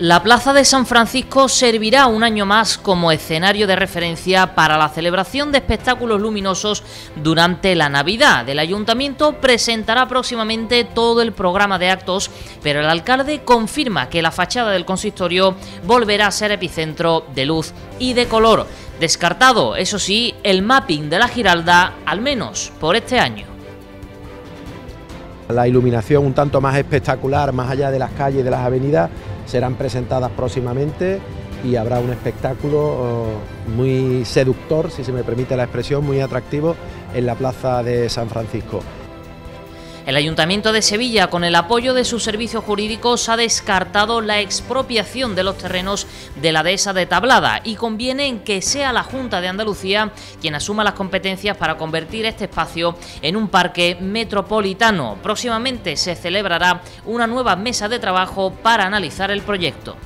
La Plaza de San Francisco servirá un año más como escenario de referencia para la celebración de espectáculos luminosos durante la Navidad. El ayuntamiento presentará próximamente todo el programa de actos, pero el alcalde confirma que la fachada del consistorio volverá a ser epicentro de luz y de color. Descartado, eso sí, el mapping de la Giralda, al menos por este año. La iluminación un tanto más espectacular, más allá de las calles y de las avenidas, serán presentadas próximamente y habrá un espectáculo oh, muy seductor, si se me permite la expresión, muy atractivo en la Plaza de San Francisco. El Ayuntamiento de Sevilla, con el apoyo de sus servicios jurídicos, ha descartado la expropiación de los terrenos de la dehesa de Tablada y conviene en que sea la Junta de Andalucía quien asuma las competencias para convertir este espacio en un parque metropolitano. Próximamente se celebrará una nueva mesa de trabajo para analizar el proyecto.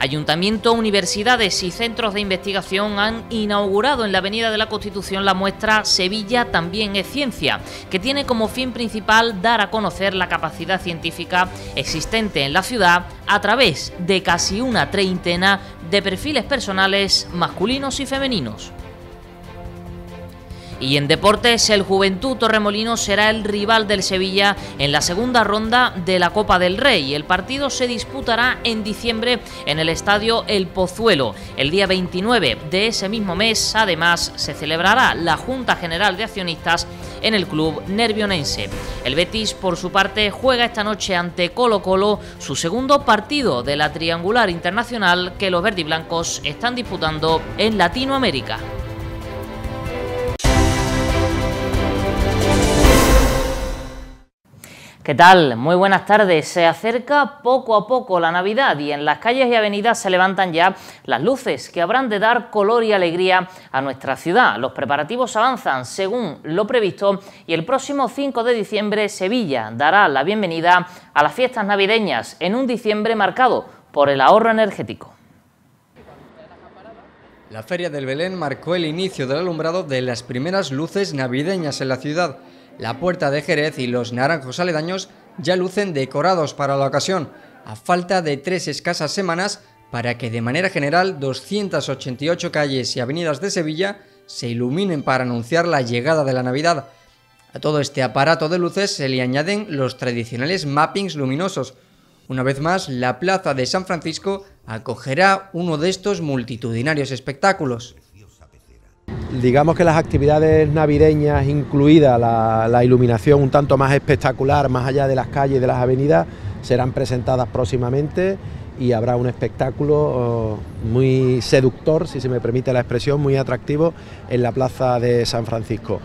Ayuntamiento, universidades y centros de investigación han inaugurado en la Avenida de la Constitución la muestra Sevilla también es ciencia, que tiene como fin principal dar a conocer la capacidad científica existente en la ciudad a través de casi una treintena de perfiles personales masculinos y femeninos. Y en deportes, el Juventud Torremolino será el rival del Sevilla en la segunda ronda de la Copa del Rey. El partido se disputará en diciembre en el estadio El Pozuelo. El día 29 de ese mismo mes, además, se celebrará la Junta General de Accionistas en el club nervionense. El Betis, por su parte, juega esta noche ante Colo Colo su segundo partido de la triangular internacional que los verdiblancos están disputando en Latinoamérica. ¿Qué tal? Muy buenas tardes. Se acerca poco a poco la Navidad y en las calles y avenidas se levantan ya las luces que habrán de dar color y alegría a nuestra ciudad. Los preparativos avanzan según lo previsto y el próximo 5 de diciembre Sevilla dará la bienvenida a las fiestas navideñas en un diciembre marcado por el ahorro energético. La Feria del Belén marcó el inicio del alumbrado de las primeras luces navideñas en la ciudad. La puerta de Jerez y los naranjos aledaños ya lucen decorados para la ocasión, a falta de tres escasas semanas para que de manera general 288 calles y avenidas de Sevilla se iluminen para anunciar la llegada de la Navidad. A todo este aparato de luces se le añaden los tradicionales mappings luminosos. Una vez más, la Plaza de San Francisco acogerá uno de estos multitudinarios espectáculos digamos que las actividades navideñas, incluida la, iluminación un tanto más espectacular, más allá de las calles y de las avenidas, serán presentadas próximamente y habrá un espectáculo oh, muy seductor, si se me permite la expresión, muy atractivo en la Plaza de San Francisco.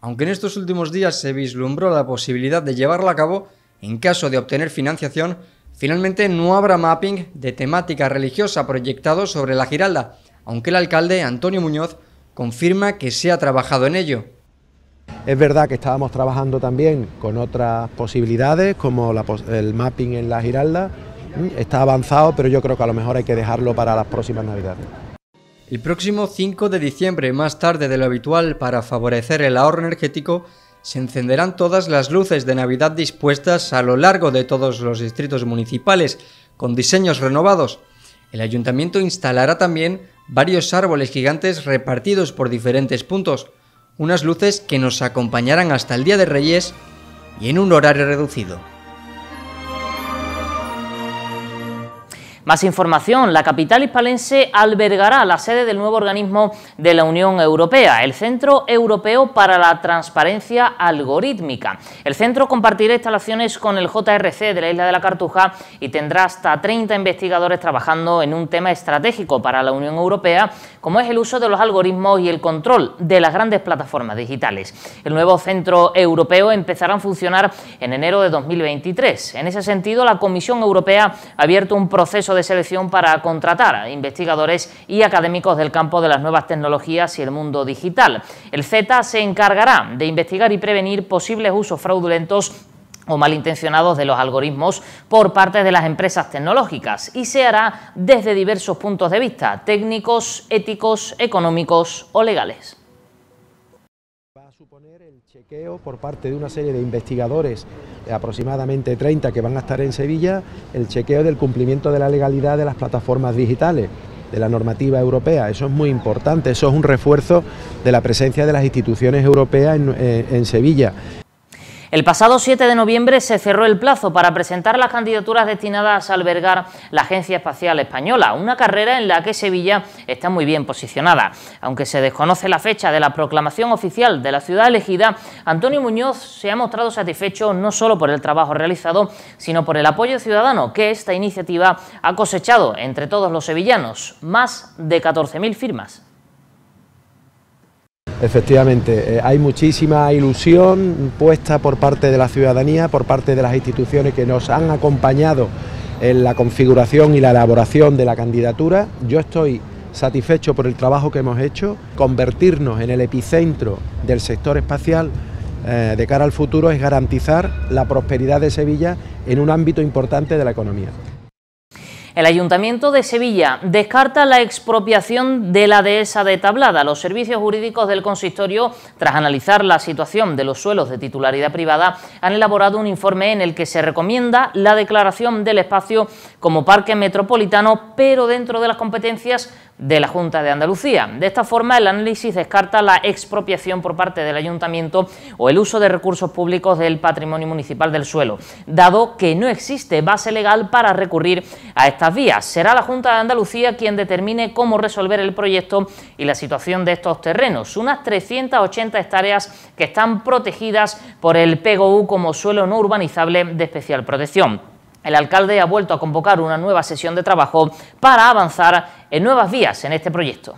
Aunque en estos últimos días se vislumbró la posibilidad de llevarlo a cabo, en caso de obtener financiación, finalmente no habrá mapping de temática religiosa proyectado sobre la Giralda, aunque el alcalde Antonio Muñoz confirma que se ha trabajado en ello. Es verdad que estábamos trabajando también con otras posibilidades, como el mapping en la Giralda. Mm, está avanzado, pero yo creo que a lo mejor hay que dejarlo para las próximas Navidades. El próximo 5 de diciembre, más tarde de lo habitual para favorecer el ahorro energético, se encenderán todas las luces de Navidad dispuestas a lo largo de todos los distritos municipales, con diseños renovados. El ayuntamiento instalará también varios árboles gigantes repartidos por diferentes puntos, unas luces que nos acompañarán hasta el Día de Reyes y en un horario reducido. Más información, la capital hispalense albergará la sede del nuevo organismo de la Unión Europea, el Centro Europeo para la Transparencia Algorítmica. El centro compartirá instalaciones con el JRC de la isla de la Cartuja y tendrá hasta 30 investigadores trabajando en un tema estratégico para la Unión Europea, como es el uso de los algoritmos y el control de las grandes plataformas digitales. El nuevo Centro Europeo empezará a funcionar en enero de 2023. En ese sentido, la Comisión Europea ha abierto un proceso de de selección para contratar a investigadores y académicos del campo de las nuevas tecnologías y el mundo digital. El Z se encargará de investigar y prevenir posibles usos fraudulentos o malintencionados de los algoritmos por parte de las empresas tecnológicas y se hará desde diversos puntos de vista, técnicos, éticos, económicos o legales. Chequeo por parte de una serie de investigadores, aproximadamente 30 que van a estar en Sevilla, el chequeo del cumplimiento de la legalidad de las plataformas digitales de la normativa europea. Eso es muy importante, eso es un refuerzo de la presencia de las instituciones europeas en, eh, en Sevilla. El pasado 7 de noviembre se cerró el plazo para presentar las candidaturas destinadas a albergar la Agencia Espacial Española, una carrera en la que Sevilla está muy bien posicionada. Aunque se desconoce la fecha de la proclamación oficial de la ciudad elegida, Antonio Muñoz se ha mostrado satisfecho no solo por el trabajo realizado, sino por el apoyo ciudadano que esta iniciativa ha cosechado entre todos los sevillanos, más de 14.000 firmas. Efectivamente, eh, hay muchísima ilusión puesta por parte de la ciudadanía, por parte de las instituciones que nos han acompañado en la configuración y la elaboración de la candidatura. Yo estoy satisfecho por el trabajo que hemos hecho. Convertirnos en el epicentro del sector espacial eh, de cara al futuro es garantizar la prosperidad de Sevilla en un ámbito importante de la economía. El Ayuntamiento de Sevilla descarta la expropiación de la dehesa de Tablada. Los servicios jurídicos del consistorio, tras analizar la situación de los suelos de titularidad privada, han elaborado un informe en el que se recomienda la declaración del espacio como parque metropolitano, pero dentro de las competencias de la Junta de Andalucía. De esta forma, el análisis descarta la expropiación por parte del Ayuntamiento o el uso de recursos públicos del patrimonio municipal del suelo, dado que no existe base legal para recurrir a estas vías. Será la Junta de Andalucía quien determine cómo resolver el proyecto y la situación de estos terrenos, unas 380 hectáreas que están protegidas por el PGU como suelo no urbanizable de especial protección. El alcalde ha vuelto a convocar una nueva sesión de trabajo para avanzar en nuevas vías en este proyecto.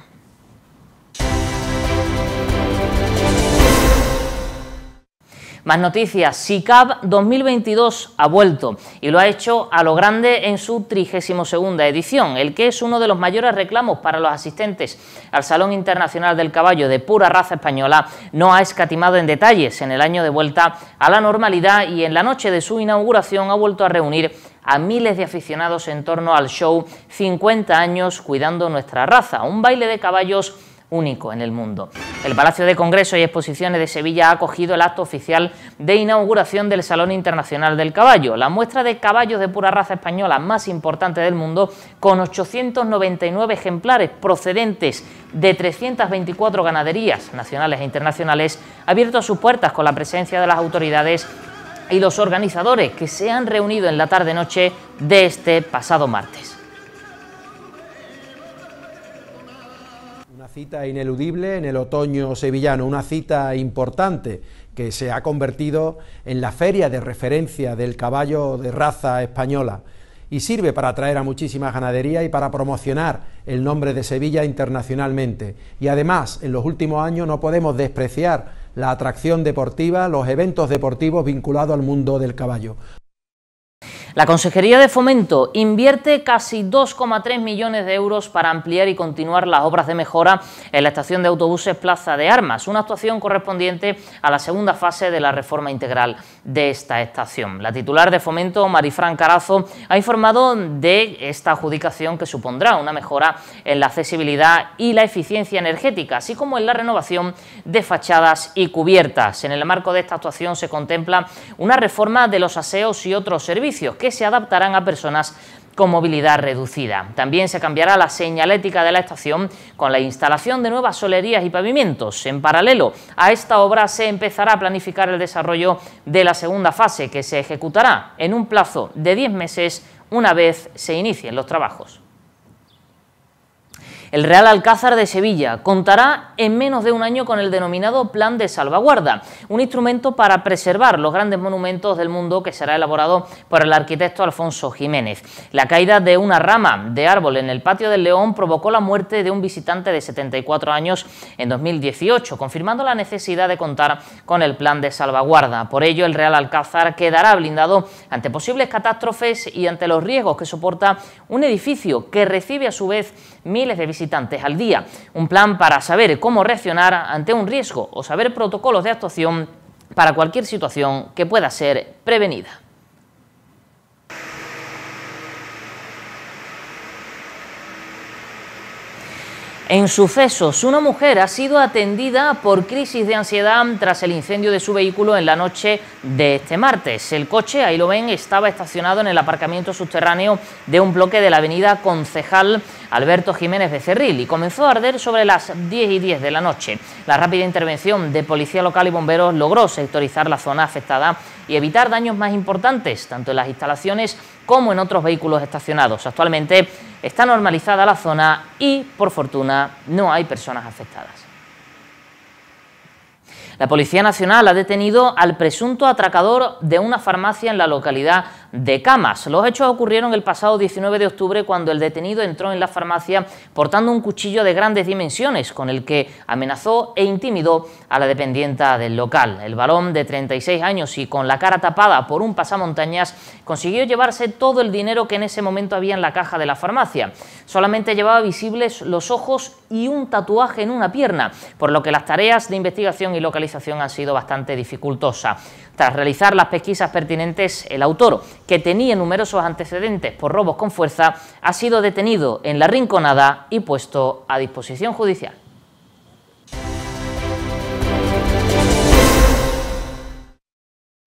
Más noticias, SICAP 2022 ha vuelto y lo ha hecho a lo grande en su 32 edición, el que es uno de los mayores reclamos para los asistentes. Al Salón Internacional del Caballo de pura raza española, no ha escatimado en detalles. En el año de vuelta a la normalidad y en la noche de su inauguración ha vuelto a reunir a miles de aficionados en torno al show 50 años cuidando nuestra raza, un baile de caballos único en el mundo. El Palacio de Congreso y Exposiciones de Sevilla ha acogido el acto oficial de inauguración del Salón Internacional del Caballo, la muestra de caballos de pura raza española más importante del mundo, con 899 ejemplares procedentes de 324 ganaderías nacionales e internacionales, ha sus puertas con la presencia de las autoridades y los organizadores que se han reunido en la tarde-noche de este pasado martes. Cita ineludible en el otoño sevillano, una cita importante que se ha convertido en la feria de referencia del caballo de raza española y sirve para atraer a muchísimas ganaderías y para promocionar el nombre de Sevilla internacionalmente. Y además, en los últimos años no podemos despreciar la atracción deportiva, los eventos deportivos vinculados al mundo del caballo. La Consejería de Fomento invierte casi 2,3 millones de euros para ampliar y continuar las obras de mejora en la estación de autobuses Plaza de Armas, una actuación correspondiente a la segunda fase de la reforma integral de esta estación. La titular de Fomento, Marifran Carazo, ha informado de esta adjudicación que supondrá una mejora en la accesibilidad y la eficiencia energética, así como en la renovación de fachadas y cubiertas. En el marco de esta actuación se contempla una reforma de los aseos y otros servicios que se adaptarán a personas con movilidad reducida. También se cambiará la señalética de la estación con la instalación de nuevas solerías y pavimentos. En paralelo a esta obra se empezará a planificar el desarrollo de la segunda fase que se ejecutará en un plazo de 10 meses una vez se inicien los trabajos. El Real Alcázar de Sevilla contará en menos de un año con el denominado Plan de Salvaguarda, un instrumento para preservar los grandes monumentos del mundo que será elaborado por el arquitecto Alfonso Jiménez. La caída de una rama de árbol en el patio del León provocó la muerte de un visitante de 74 años en 2018, confirmando la necesidad de contar con el Plan de Salvaguarda. Por ello, el Real Alcázar quedará blindado ante posibles catástrofes y ante los riesgos que soporta un edificio que recibe a su vez miles de visitantes visitantes al día. Un plan para saber cómo reaccionar ante un riesgo o saber protocolos de actuación para cualquier situación que pueda ser prevenida. En sucesos, una mujer ha sido atendida por crisis de ansiedad tras el incendio de su vehículo en la noche de este martes. El coche, ahí lo ven, estaba estacionado en el aparcamiento subterráneo de un bloque de la avenida Concejal Alberto Jiménez Becerril y comenzó a arder sobre las 10 y 10 de la noche. La rápida intervención de policía local y bomberos logró sectorizar la zona afectada y evitar daños más importantes, tanto en las instalaciones como en otros vehículos estacionados. Actualmente está normalizada la zona y, por fortuna, no hay personas afectadas. La Policía Nacional ha detenido al presunto atracador de una farmacia en la localidad de Camas. Los hechos ocurrieron el pasado 19 de octubre cuando el detenido entró en la farmacia portando un cuchillo de grandes dimensiones con el que amenazó e intimidó a la dependienta del local. El balón de 36 años y con la cara tapada por un pasamontañas consiguió llevarse todo el dinero que en ese momento había en la caja de la farmacia. Solamente llevaba visibles los ojos y un tatuaje en una pierna, por lo que las tareas de investigación y localización han sido bastante dificultosas. Tras realizar las pesquisas pertinentes, el autor, que tenía numerosos antecedentes por robos con fuerza, ha sido detenido en la Rinconada y puesto a disposición judicial.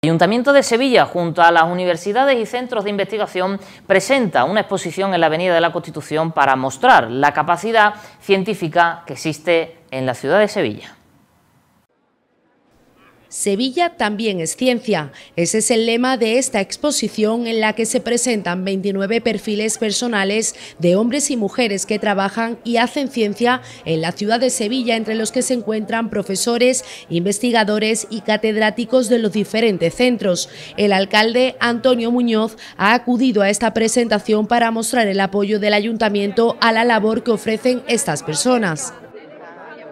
El Ayuntamiento de Sevilla, junto a las universidades y centros de investigación, presenta una exposición en la Avenida de la Constitución para mostrar la capacidad científica que existe en la ciudad de Sevilla. Sevilla también es ciencia. Ese es el lema de esta exposición en la que se presentan 29 perfiles personales de hombres y mujeres que trabajan y hacen ciencia en la ciudad de Sevilla, entre los que se encuentran profesores, investigadores y catedráticos de los diferentes centros. El alcalde Antonio Muñoz ha acudido a esta presentación para mostrar el apoyo del ayuntamiento a la labor que ofrecen estas personas.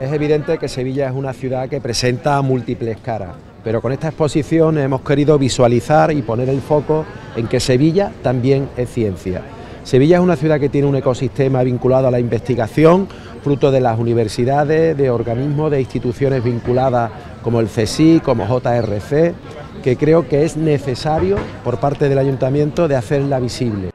Es evidente que Sevilla es una ciudad que presenta múltiples caras, pero con esta exposición hemos querido visualizar y poner el foco en que Sevilla también es ciencia. Sevilla es una ciudad que tiene un ecosistema vinculado a la investigación, fruto de las universidades, de organismos, de instituciones vinculadas como el CSI, como JRC, que creo que es necesario por parte del ayuntamiento de hacerla visible.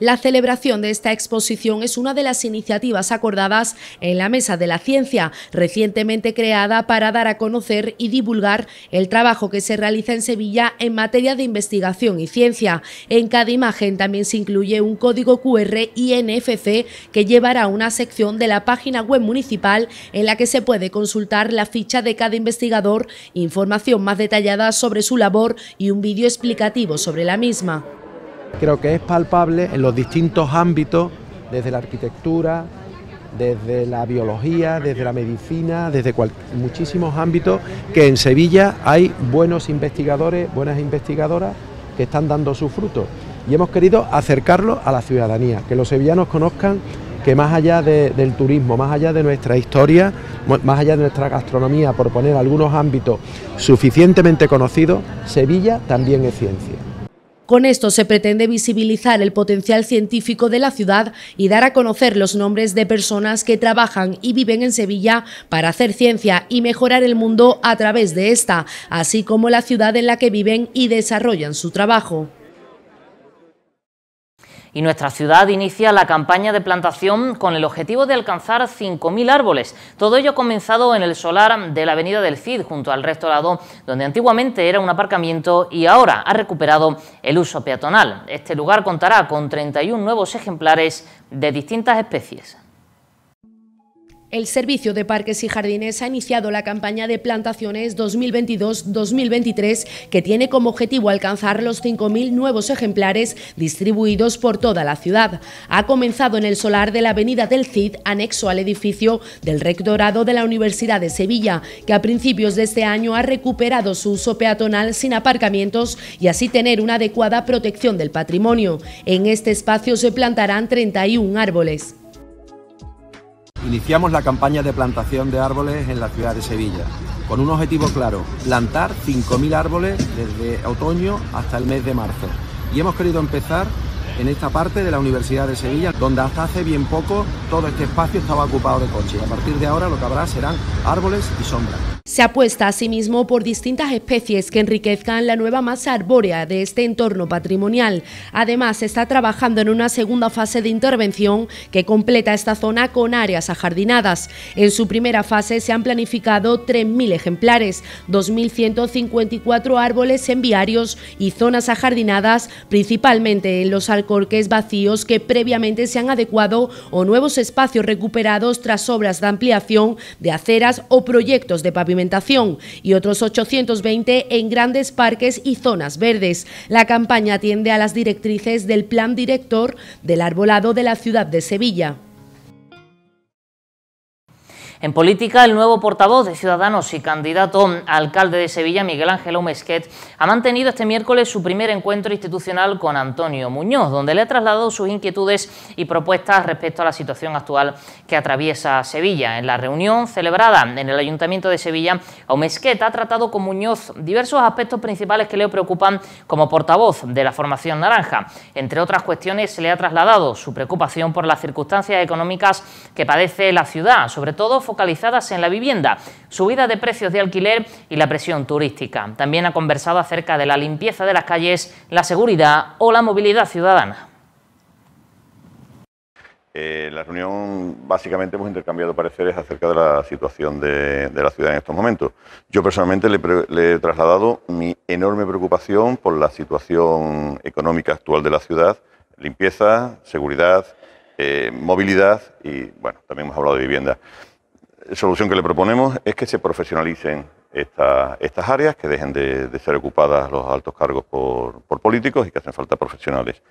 La celebración de esta exposición es una de las iniciativas acordadas en la Mesa de la Ciencia, recientemente creada para dar a conocer y divulgar el trabajo que se realiza en Sevilla en materia de investigación y ciencia. En cada imagen también se incluye un código QR y NFC que llevará una sección de la página web municipal en la que se puede consultar la ficha de cada investigador, información más detallada sobre su labor y un vídeo explicativo sobre la misma creo que es palpable en los distintos ámbitos, desde la arquitectura, desde la biología, desde la medicina, desde muchísimos ámbitos, que en Sevilla hay buenos investigadores, buenas investigadoras que están dando su fruto. Y hemos querido acercarlo a la ciudadanía, que los sevillanos conozcan que más allá del turismo, más allá de nuestra historia, más allá de nuestra gastronomía, por poner algunos ámbitos suficientemente conocidos, Sevilla también es ciencia. Con esto se pretende visibilizar el potencial científico de la ciudad y dar a conocer los nombres de personas que trabajan y viven en Sevilla para hacer ciencia y mejorar el mundo a través de esta, así como la ciudad en la que viven y desarrollan su trabajo y nuestra ciudad inicia la campaña de plantación con el objetivo de alcanzar 5.000 árboles. Todo ello comenzado en el solar de la Avenida del Cid, junto al restaurado, donde antiguamente era un aparcamiento y ahora ha recuperado el uso peatonal. Este lugar contará con 31 nuevos ejemplares de distintas especies. El Servicio de Parques y Jardines ha iniciado la campaña de plantaciones 2022-2023 que tiene como objetivo alcanzar los 5.000 nuevos ejemplares distribuidos por toda la ciudad. Ha comenzado en el solar de la Avenida del Cid, anexo al edificio del Rectorado de la Universidad de Sevilla, que a principios de este año ha recuperado su uso peatonal sin aparcamientos y así tener una adecuada protección del patrimonio. En este espacio se plantarán 31 árboles. Iniciamos la campaña de plantación de árboles en la ciudad de Sevilla, con un objetivo claro, plantar 5.000 árboles desde otoño hasta el mes de marzo. Y hemos querido empezar en esta parte de la Universidad de Sevilla, donde hasta hace bien poco todo este espacio estaba ocupado de coches. A partir de ahora lo que habrá serán árboles y sombras. Se apuesta asimismo por distintas especies que enriquezcan la nueva masa arbórea de este entorno patrimonial. Además, se está trabajando en una segunda fase de intervención que completa esta zona con áreas ajardinadas. En su primera fase se han planificado 3.000 ejemplares, 2.154 árboles en viarios y zonas ajardinadas, principalmente en los vacíos que previamente se han adecuado o nuevos espacios recuperados tras obras de ampliación de aceras o proyectos de pavimentación y otros 820 en grandes parques y zonas verdes. La campaña atiende a las directrices del Plan Director del Arbolado de la ciudad de Sevilla. En política, el nuevo portavoz de Ciudadanos y candidato a alcalde de Sevilla, Miguel Ángel Omesquet, ha mantenido este miércoles su primer encuentro institucional con Antonio Muñoz, donde le ha trasladado sus inquietudes y propuestas respecto a la situación actual que atraviesa Sevilla. En la reunión celebrada en el Ayuntamiento de Sevilla, Omesquet ha tratado con Muñoz diversos aspectos principales que le preocupan como portavoz de la formación naranja. Entre otras cuestiones, se le ha trasladado su preocupación por las circunstancias económicas que padece la ciudad, sobre todo focalizadas en la vivienda, subida de precios de alquiler y la presión turística. También ha conversado acerca de la limpieza de las calles, la seguridad o la movilidad ciudadana. En la reunión básicamente hemos intercambiado pareceres acerca de la situación de, la ciudad en estos momentos. Yo personalmente le, he trasladado mi enorme preocupación por la situación económica actual de la ciudad, limpieza, seguridad, eh, movilidad y, bueno, también hemos hablado de vivienda solución que le proponemos es que se profesionalicen estas áreas, que dejen de, ser ocupadas los altos cargos por, por políticos y que hacen falta profesionales.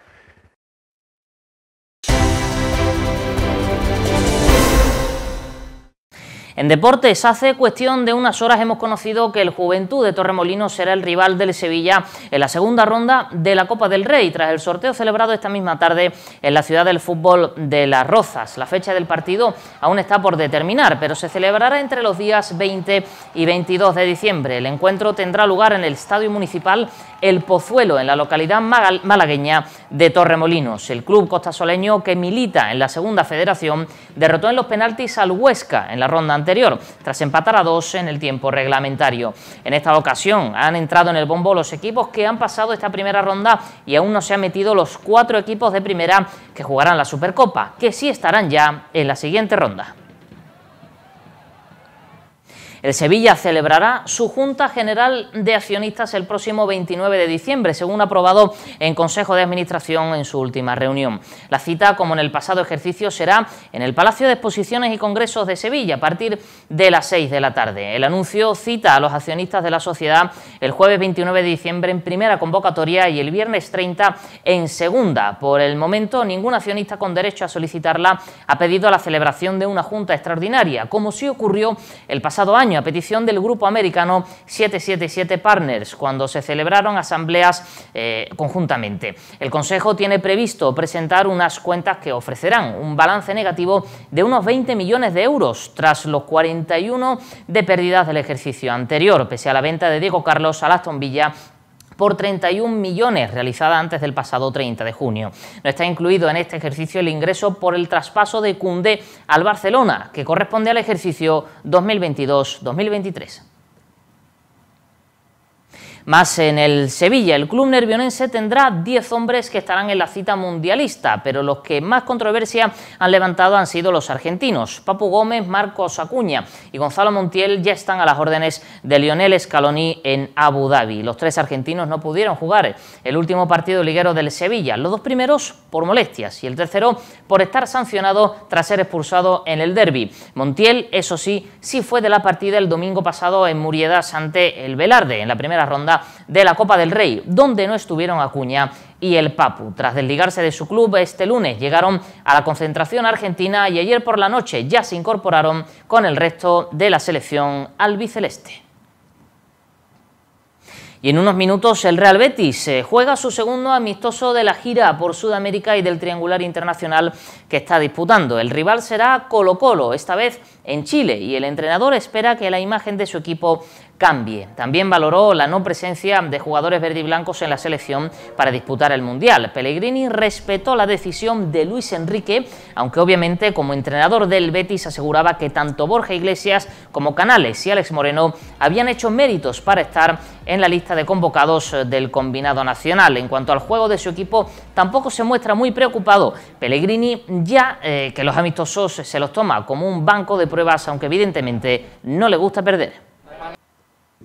En deportes, hace cuestión de unas horas hemos conocido que el Juventud de Torremolinos será el rival del Sevilla en la segunda ronda de la Copa del Rey, tras el sorteo celebrado esta misma tarde en la ciudad del fútbol de Las Rozas. La fecha del partido aún está por determinar, pero se celebrará entre los días 20 y 22 de diciembre. El encuentro tendrá lugar en el Estadio Municipal El Pozuelo, en la localidad malagueña de Torremolinos. El club costasoleño que milita en la segunda federación derrotó en los penaltis al Huesca en la ronda anterior tras empatar a dos en el tiempo reglamentario. En esta ocasión han entrado en el bombo los equipos que han pasado esta primera ronda y aún no se han metido los cuatro equipos de primera que jugarán la Supercopa, que sí estarán ya en la siguiente ronda. El Sevilla celebrará su Junta General de Accionistas el próximo 29 de diciembre, según aprobado en Consejo de Administración en su última reunión. La cita, como en el pasado ejercicio, será en el Palacio de Exposiciones y Congresos de Sevilla a partir de las 6 de la tarde. El anuncio cita a los accionistas de la sociedad el jueves 29 de diciembre en primera convocatoria y el viernes 30 en segunda. Por el momento, ningún accionista con derecho a solicitarla ha pedido la celebración de una Junta extraordinaria, como sí ocurrió el pasado año a petición del grupo americano 777 Partners, cuando se celebraron asambleas eh, conjuntamente. El Consejo tiene previsto presentar unas cuentas que ofrecerán un balance negativo de unos 20 millones de euros, tras los 41 de pérdidas del ejercicio anterior, pese a la venta de Diego Carlos a Aston Villa por 31 millones realizada antes del pasado 30 de junio. No está incluido en este ejercicio el ingreso por el traspaso de Cundé al Barcelona, que corresponde al ejercicio 2022-2023. Más en el Sevilla, el club nervionense tendrá 10 hombres que estarán en la cita mundialista, pero los que más controversia han levantado han sido los argentinos. Papu Gómez, Marcos Acuña y Gonzalo Montiel ya están a las órdenes de Lionel Scaloni en Abu Dhabi. Los tres argentinos no pudieron jugar el último partido liguero del Sevilla, los dos primeros por molestias y el tercero por estar sancionado tras ser expulsado en el derby. Montiel, eso sí, sí fue de la partida el domingo pasado en Muriedas ante el Velarde en la primera ronda de la Copa del Rey, donde no estuvieron Acuña y el Papu. Tras desligarse de su club este lunes, llegaron a la concentración argentina y ayer por la noche ya se incorporaron con el resto de la selección albiceleste. Y en unos minutos el Real Betis eh, juega su segundo amistoso de la gira por Sudamérica y del triangular internacional que está disputando. El rival será Colo Colo, esta vez en Chile, y el entrenador espera que la imagen de su equipo cambie. También valoró la no presencia de jugadores verde y blancos en la selección para disputar el Mundial. Pellegrini respetó la decisión de Luis Enrique, aunque obviamente como entrenador del Betis aseguraba que tanto Borja Iglesias como Canales y Alex Moreno habían hecho méritos para estar en la lista de convocados del combinado nacional. En cuanto al juego de su equipo, tampoco se muestra muy preocupado. Pellegrini ya eh, que los amistosos se los toma como un banco de pruebas, aunque evidentemente no le gusta perder.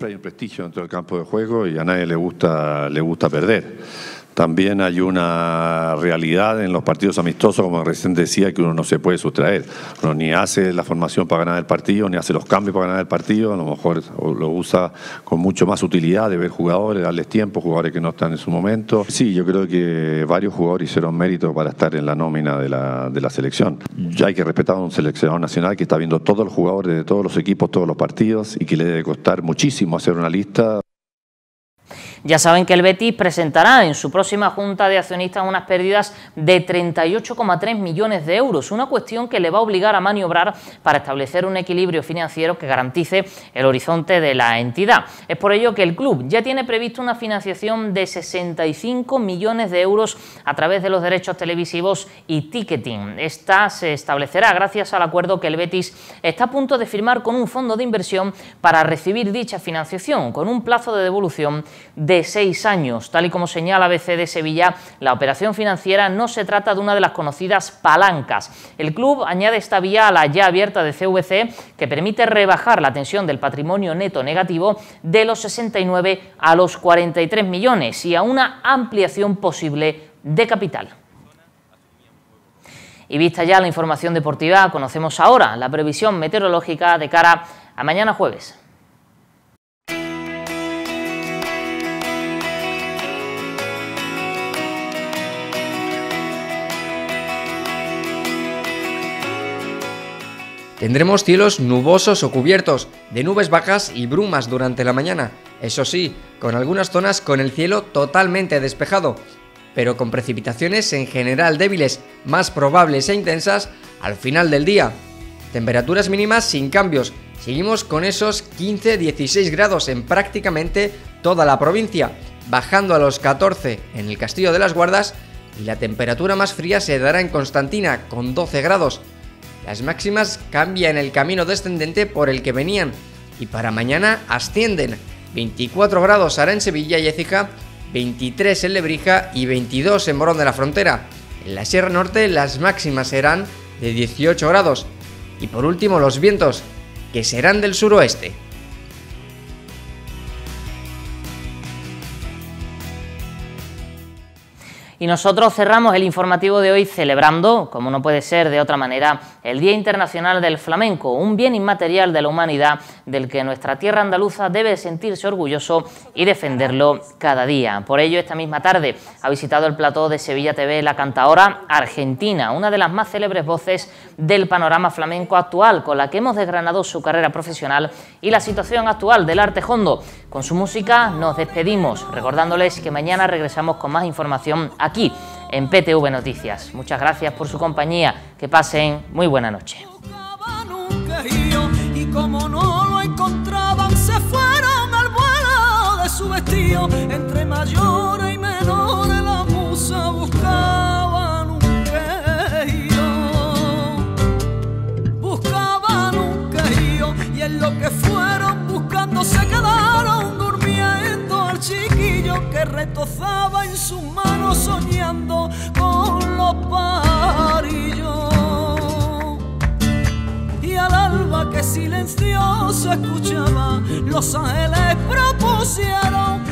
Hay un prestigio dentro del campo de juego y a nadie le gusta, le gusta perder. También hay una realidad en los partidos amistosos, como recién decía, que uno no se puede sustraer. Uno ni hace la formación para ganar el partido, ni hace los cambios para ganar el partido. A lo mejor lo usa con mucho más utilidad de ver jugadores, darles tiempo, jugadores que no están en su momento. Sí, yo creo que varios jugadores hicieron mérito para estar en la nómina de la, de la selección. Ya hay que respetar a un seleccionador nacional que está viendo todos los jugadores de todos los equipos, todos los partidos y que le debe costar muchísimo hacer una lista. Ya saben que el Betis presentará en su próxima junta de accionistas unas pérdidas de 38,3 millones de euros, una cuestión que le va a obligar a maniobrar para establecer un equilibrio financiero que garantice el horizonte de la entidad. Es por ello que el club ya tiene previsto una financiación de 65 millones de euros a través de los derechos televisivos y ticketing. Esta se establecerá gracias al acuerdo que el Betis está a punto de firmar con un fondo de inversión para recibir dicha financiación, con un plazo de devolución de de seis años. Tal y como señala ABC de Sevilla, la operación financiera no se trata de una de las conocidas palancas. El club añade esta vía a la ya abierta de CVC que permite rebajar la tensión del patrimonio neto negativo de los 69 a los 43 millones y a una ampliación posible de capital. Y vista ya la información deportiva, conocemos ahora la previsión meteorológica de cara a mañana jueves. Tendremos cielos nubosos o cubiertos, de nubes bajas y brumas durante la mañana, eso sí, con algunas zonas con el cielo totalmente despejado, pero con precipitaciones en general débiles, más probables e intensas al final del día. Temperaturas mínimas sin cambios, seguimos con esos 15-16 grados en prácticamente toda la provincia, bajando a los 14 en el Castillo de las Guardas y la temperatura más fría se dará en Constantina con 12 grados. Las máximas cambian el camino descendente por el que venían y para mañana ascienden. 24 grados hará en Sevilla y Écija, 23 en Lebrija y 22 en Morón de la Frontera. En la Sierra Norte las máximas serán de 18 grados. Y por último los vientos, que serán del suroeste. Y nosotros cerramos el informativo de hoy celebrando, como no puede ser de otra manera, el Día Internacional del Flamenco, un bien inmaterial de la humanidad del que nuestra tierra andaluza debe sentirse orgulloso y defenderlo cada día. Por ello, esta misma tarde ha visitado el plató de Sevilla TV la cantaora argentina, una de las más célebres voces del panorama flamenco actual, con la que hemos desgranado su carrera profesional y la situación actual del arte hondo. Con su música nos despedimos, recordándoles que mañana regresamos con más información en PTV Noticias. Muchas gracias por su compañía, que pasen muy buena noche. Retozaba en sus manos soñando con los parillos. Y al alba que silencioso escuchaba, los ángeles propusieron